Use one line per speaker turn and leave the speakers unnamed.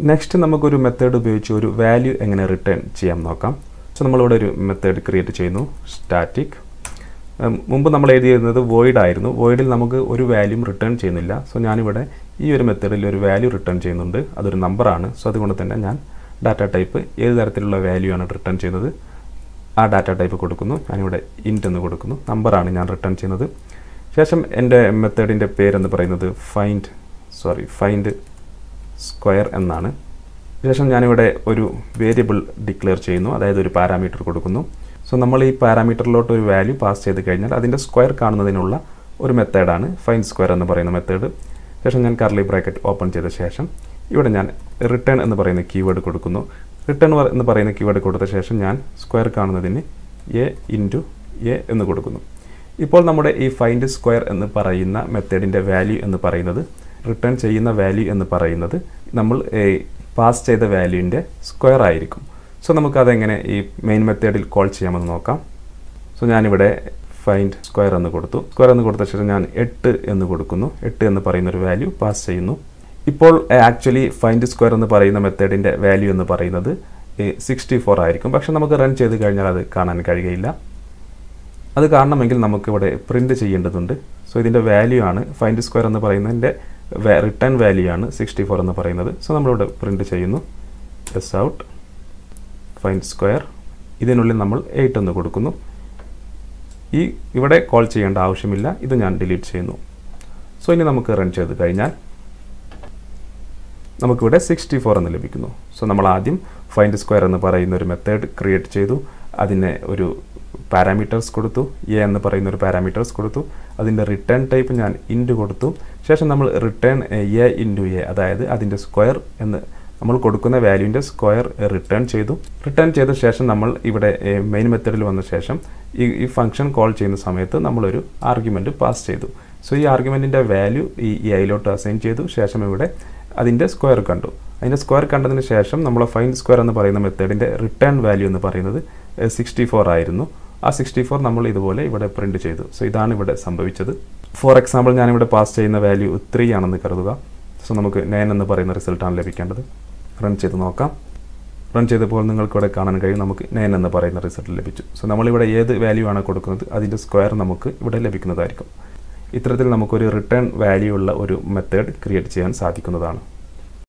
Next നമുക്കൊരു method ഉപയോഗിച്ച് ഒരു വാല്യൂ എങ്ങനെ റിട്ടേൺ ചെയ്യാം നോക്കാം. സോ നമ്മളിവിടെ ഒരു മെത്തേഡ് ക്രിയേറ്റ് ചെയ്യുന്നു. സ്റ്റാറ്റിക് മുമ്പ് നമ്മൾ എഴുതിയിരുന്നത് വോയിഡ് ആയിരുന്നു. വോയിഡിൽ നമുക്ക് ഒരു വാല്യൂം റിട്ടേൺ ചെയ്യുന്നില്ല. സോ ഞാനിവിടെ ഈ ഒരു മെത്തേഡിൽ ഒരു വാല്യൂ റിട്ടേൺ ചെയ്യുന്നുണ്ട്. അതൊരു നമ്പറാണ് സോ അതുകൊണ്ട് തന്നെ ഞാൻ ഡാറ്റ ടൈപ്പ് ഏത് തരത്തിലുള്ള വാല്യൂ ആണ് റിട്ടേൺ ചെയ്യുന്നത്? ആ ഡാറ്റ ടൈപ്പ് കൊടുക്കുന്നു. ഞാനിവിടെ ഇന്റ് എന്ന് കൊടുക്കുന്നു. നമ്പറാണ് ഞാൻ റിട്ടേൺ ചെയ്യുന്നത്. ശേഷം എന്റെ മെത്തേഡിന്റെ പേരെന്ന് പറയുന്നത്? ഫൈൻഡ് സോറി ഫൈൻഡ് സ്ക്വയർ എന്നാണ്. ശേഷം ഞാനിവിടെ ഒരു വേരിയബിൾ ഡിക്ലെയർ ചെയ്യുന്നു. അതായത് ഒരു പാരാമീറ്റർ കൊടുക്കുന്നു. സോ നമ്മൾ ഈ പാരാമീറ്ററിലോട്ട് ഒരു വാല്യൂ പാസ് ചെയ്ത് കഴിഞ്ഞാൽ അതിന്റെ സ്ക്വയർ കാണുന്നതിനുള്ള ഒരു മെത്തേഡാണ് ഫൈൻ സ്ക്വയർ എന്ന് പറയുന്ന മെത്തേഡ്. ശേഷം ഞാൻ കർലി ബ്രാക്കറ്റ് ഓപ്പൺ ചെയ്ത ശേഷം ഇവിടെ ഞാൻ റിട്ടേൺ എന്ന് പറയുന്ന കീവേഡ് കൊടുക്കുന്നു. റിട്ടേൺ എന്ന് പറയുന്ന കീവേഡ് കൊടുത്ത ശേഷം ഞാൻ സ്ക്വയർ കാണുന്നതിന് എ ഇന്റു എ എന്ന് കൊടുക്കുന്നു. ഇപ്പോൾ നമ്മുടെ ഈ ഫൈൻഡ് സ്ക്വയർ എന്ന് പറയുന്ന മെത്തേഡിന്റെ വാല്യൂ എന്ന് പറയുന്നത് റിട്ടേൺ ചെയ്യുന്ന വാല്യൂ എന്ന് പറയുന്നത് നമ്മൾ പാസ് ചെയ്ത വാല്യൂവിന്റെ സ്ക്വയർ ആയിരിക്കും. സോ നമുക്കതെങ്ങനെ ഈ മെയിൻ മെത്തേഡിൽ കോൾ ചെയ്യാമെന്ന് നോക്കാം. സോ ഞാനിവിടെ ഫൈൻഡ് സ്ക്വയർ എന്ന് കൊടുത്തു. സ്ക്വയർ എന്ന് കൊടുത്ത ശേഷം ഞാൻ എട്ട് എന്ന് കൊടുക്കുന്നു. എട്ട് എന്ന് പറയുന്ന ഒരു വാല്യൂ പാസ് ചെയ്യുന്നു. ഇപ്പോൾ ആക്ച്വലി ഫൈൻഡ് സ്ക്വയർ എന്ന് പറയുന്ന മെത്തേഡിന്റെ വാല്യൂ എന്ന് പറയുന്നത് സിക്സ്റ്റി ഫോർ ആയിരിക്കും. പക്ഷെ നമുക്ക് റൺ ചെയ്ത് കഴിഞ്ഞാൽ അത് കാണാൻ കഴിയുകയില്ല അത് കാണണമെങ്കിൽ നമുക്കിവിടെ പ്രിന്റ് ചെയ്യേണ്ടതുണ്ട്. സോ ഇതിന്റെ വാല്യൂ ആണ് ഫൈൻഡ് സ്ക്വയർ എന്ന് പറയുന്നതിന്റെ റിട്ടേൺ വാല്യൂ ആണ് സിക്സ്റ്റി ഫോർ എന്ന് പറയുന്നത്. സോ നമ്മളിവിടെ പ്രിന്റ് ചെയ്യുന്നു. എസ് ഔട്ട് ഫൈൻ സ്ക്വയർ ഇതിനുള്ളിൽ നമ്മൾ എയ്റ്റ് എന്ന് കൊടുക്കുന്നു. ഈ ഇവിടെ കോൾ ചെയ്യേണ്ട ആവശ്യമില്ല. ഇത് ഞാൻ ഡിലീറ്റ് ചെയ്യുന്നു. സോ ഇനി നമുക്ക് റൺ ചെയ്ത് കഴിഞ്ഞാൽ നമുക്കിവിടെ സിക്സ്റ്റി ഫോർ എന്ന് ലഭിക്കുന്നു. സോ നമ്മൾ ആദ്യം ഫൈൻഡ് സ്ക്വയർ എന്ന് പറയുന്ന ഒരു മെത്തേഡ് ക്രിയേറ്റ് ചെയ്തു. അതിനെ ഒരു പാരാമീറ്റേഴ്സ് കൊടുത്തു. എ എന്ന് പറയുന്ന ഒരു പാരാമീറ്റേഴ്സ് കൊടുത്തു. അതിന്റെ റിട്ടേൺ ടൈപ്പ് ഞാൻ ഇന്റു കൊടുത്തു. ശേഷം നമ്മൾ റിട്ടേൺ എ ഇന്റു എ അതായത് അതിന്റെ സ്ക്വയർ എന്ന് നമ്മൾ കൊടുക്കുന്ന വാല്യൂവിന്റെ സ്ക്വയർ റിട്ടേൺ ചെയ്തു. റിട്ടേൺ ചെയ്ത ശേഷം നമ്മൾ ഇവിടെ മെയിൻ മെത്തേഡിൽ വന്ന ശേഷം ഈ ഈ ഫംഗ്ഷൻ കോൾ ചെയ്യുന്ന സമയത്ത് നമ്മളൊരു ആർഗ്യുമെന്റ് പാസ് ചെയ്തു. സോ ഈ ആർഗ്യുമെന്റിന്റെ വാല്യൂ ഈ എയിലോട്ട് അസൈൻ ചെയ്തു. ശേഷം ഇവിടെ അതിന്റെ സ്ക്വയർ കണ്ടു. അതിന്റെ സ്ക്വയർ കണ്ടതിന് ശേഷം നമ്മൾ ഫൈൻ സ്ക്വയർ എന്ന് പറയുന്ന മെത്തേഡിന്റെ റിട്ടേൺ വാല്യൂ എന്ന് പറയുന്നത് സിക്സ്റ്റി ആയിരുന്നു. ആ സിക്സ്റ്റി ഫോർ നമ്മൾ ഇതുപോലെ ഇവിടെ പ്രിന്റ് ചെയ്തു. സോ ഇതാണ് ഇവിടെ സംഭവിച്ചത്. ഫോർ എക്സാമ്പിൾ ഞാനിവിടെ പാസ് ചെയ്യുന്ന വാല്യൂ ത്രീ ആണെന്ന് കരുതുക. സോ നമുക്ക് നയൻ എന്ന് പറയുന്ന റിസൾട്ടാണ് ലഭിക്കേണ്ടത്. റൺ ചെയ്ത് നോക്കാം. റൺ ചെയ്തപ്പോൾ നിങ്ങൾക്കിവിടെ കാണാൻ കഴിയും. നമുക്ക് നയൻ എന്ന് പറയുന്ന റിസൾട്ട് ലഭിച്ചു. സോ നമ്മളിവിടെ ഏത് വാല്യൂ ആണ് കൊടുക്കുന്നത്? അതിന്റെ സ്ക്വയർ നമുക്ക് ഇവിടെ ലഭിക്കുന്നതായിരിക്കും. ഇത്തരത്തിൽ നമുക്കൊരു റിട്ടേൺ വാല്യൂ ഉള്ള ഒരു മെത്തേഡ് ക്രിയേറ്റ് ചെയ്യാൻ സാധിക്കുന്നതാണ്.